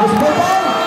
Let's play ball.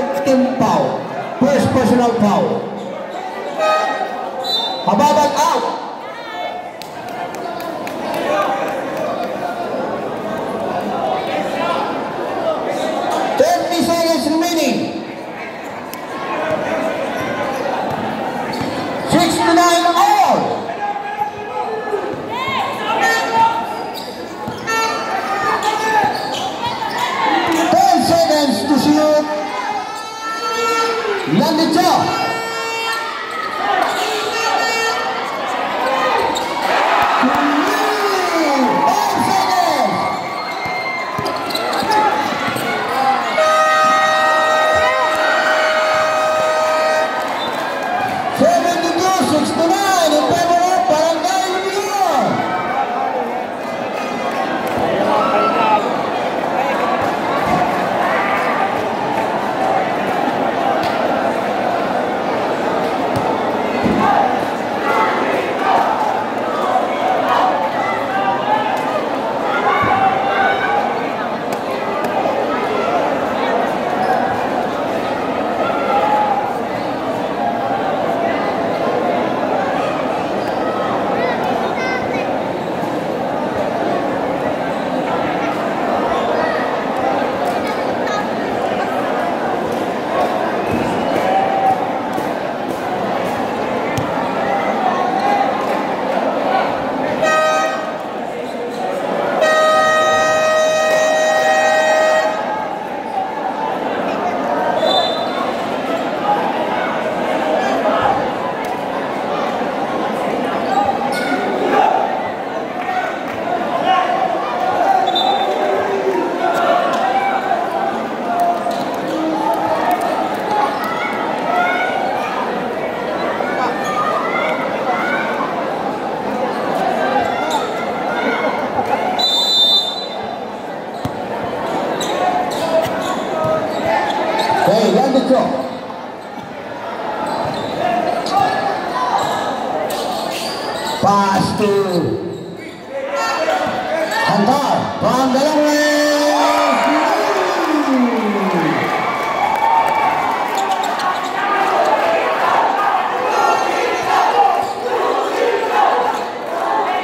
First team foul. First personal foul. Hababat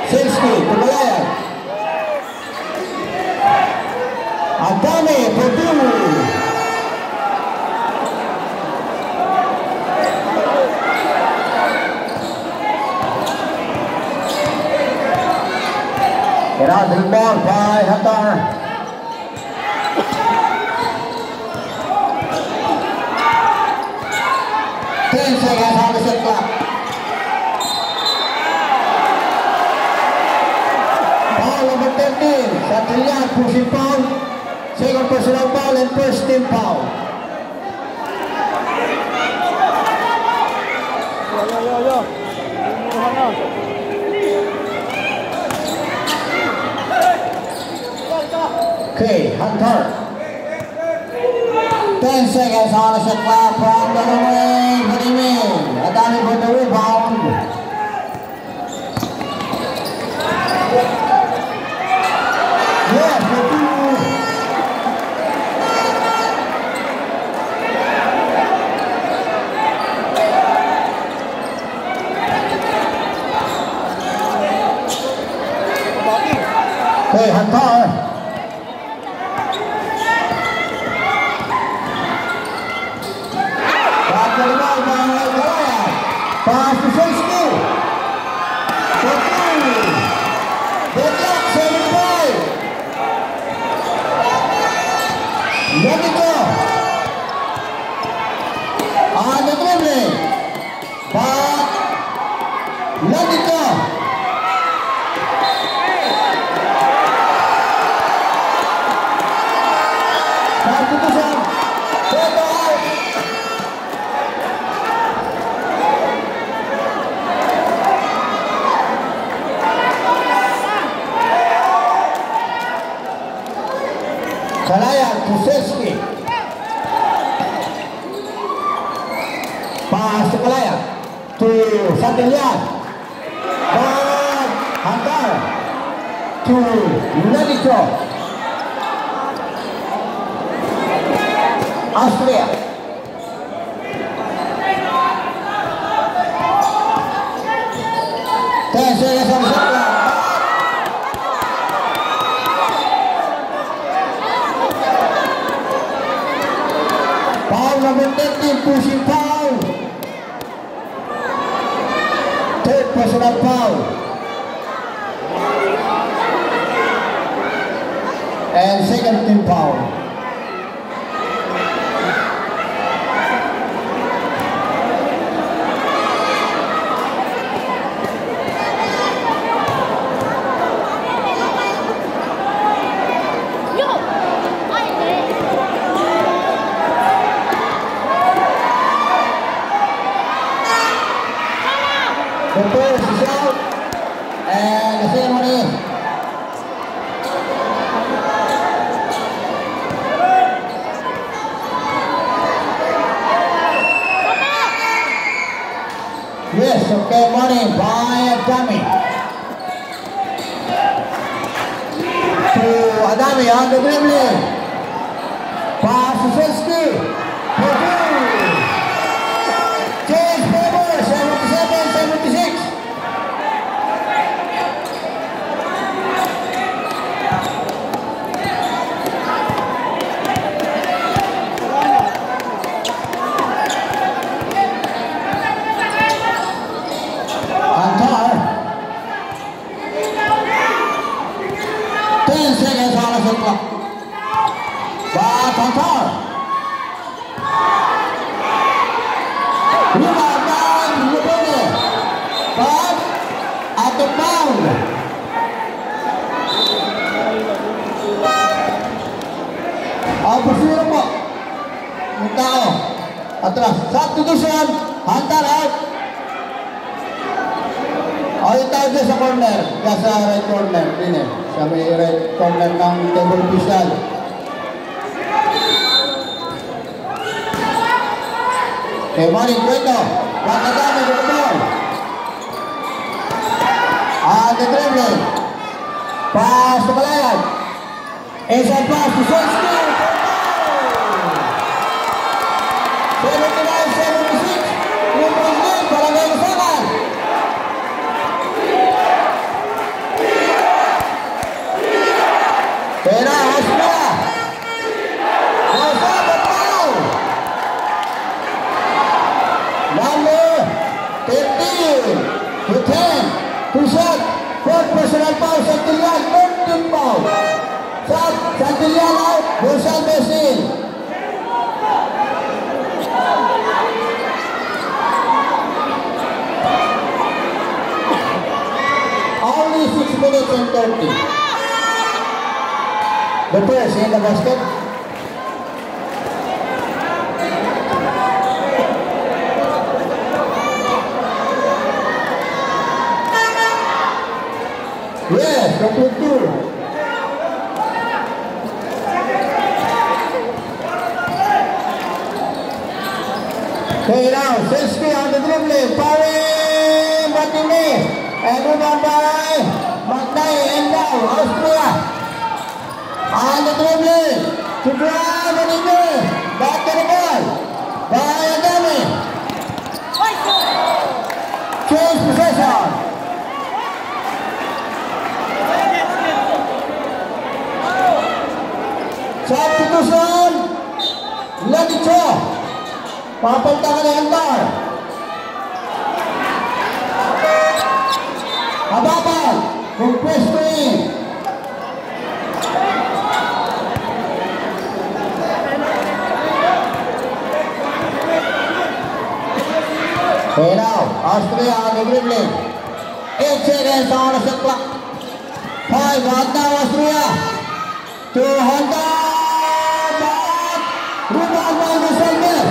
Sexto, tá Hunter. 10 seconds on the shot clock from the wing. What do you mean? Adani for the rebound. Yes, we do. Hey, Hunter. What Number 13, pushing foul. Third personal foul. And second team foul. Okay, money. Buy a dummy. To Adami on the dribbling. Atras. Substitution. Hunter out. O yung tao dyan sa corner. Kaya sa right corner. Din eh. Sa may right corner ng table official. Okay, morning, Cueto. Ah, the to Sonsky. Santillan out, Bursal Besi, menit 10 menit 10 Betul, sehingga basket Lumaban na Salmer.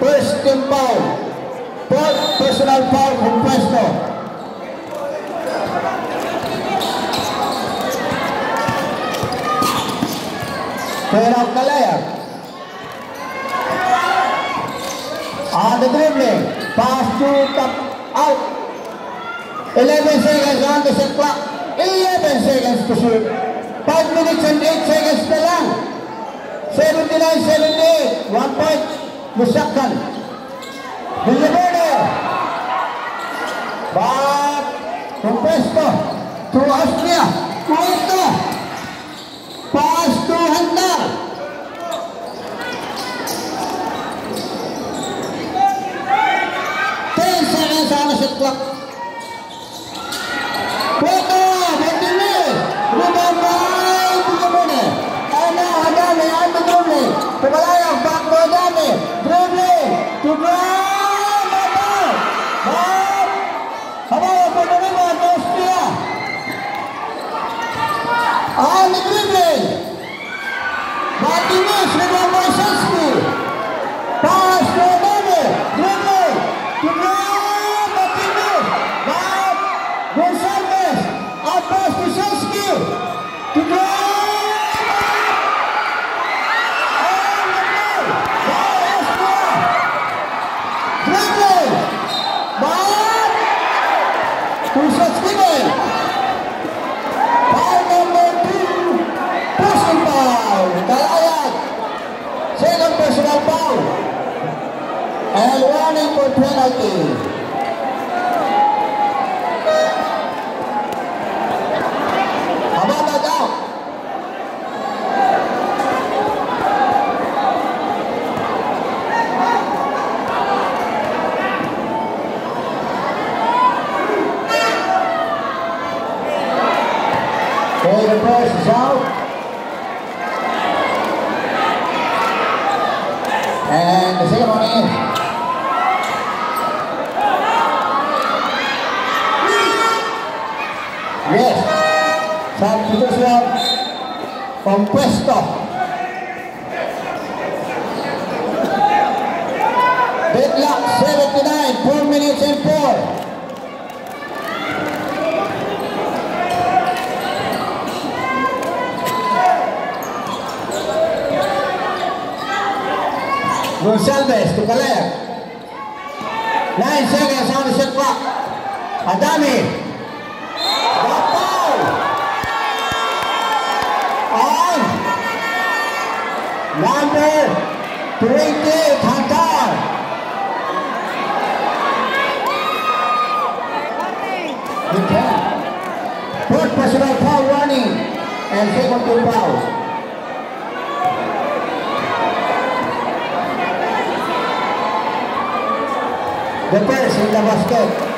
First team foul. Fourth personal foul. Compuesto. Clear out Kalaya. On the dribbling. Pass to top out. 11 seconds on the shot clock. 11 seconds to shoot. 5 minutes and 8 seconds na lang. 79-78. One point. Villaverde. But, Compresto. To Austria. Puerto. Pass to Handal. Ten seconds on the clock. Personal foul. And warning for penalty. Gonçalves to collect. Nine seconds on the shot clock. Adami. Got foul. On. Number 20, Me parece un tabasco.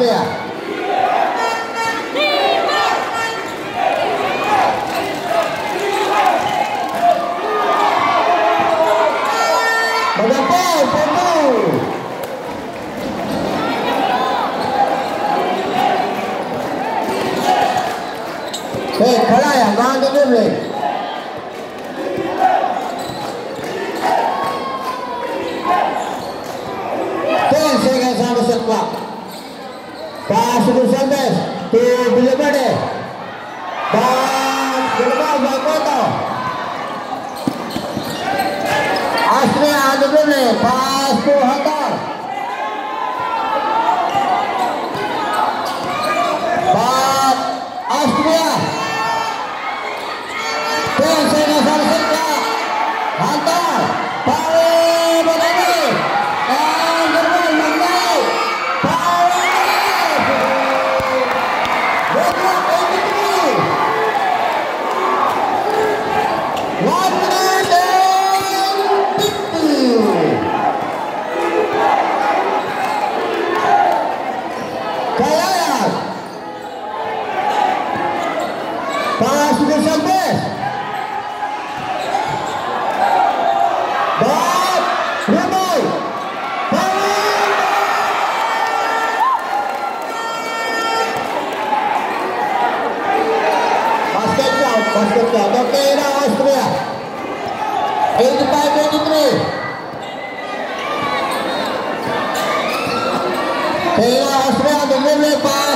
Yeah. Gol do pai, gol do três. Tem lá, Osvaldo, meu pai.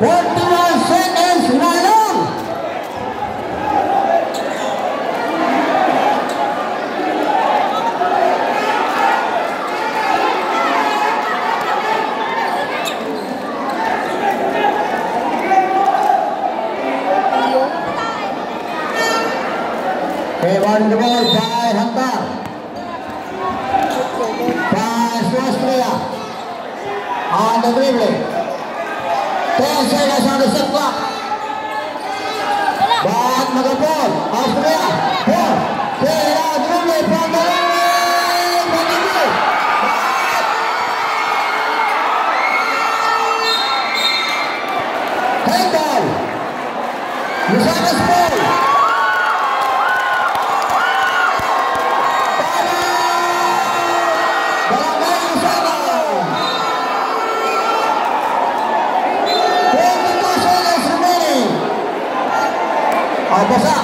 What? Lusakas Paul! Barangay Lusaka! Pwede ka sa Lesmini! O, basa,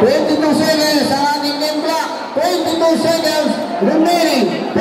22 seconds sa ating game clock. 22 seconds remaining.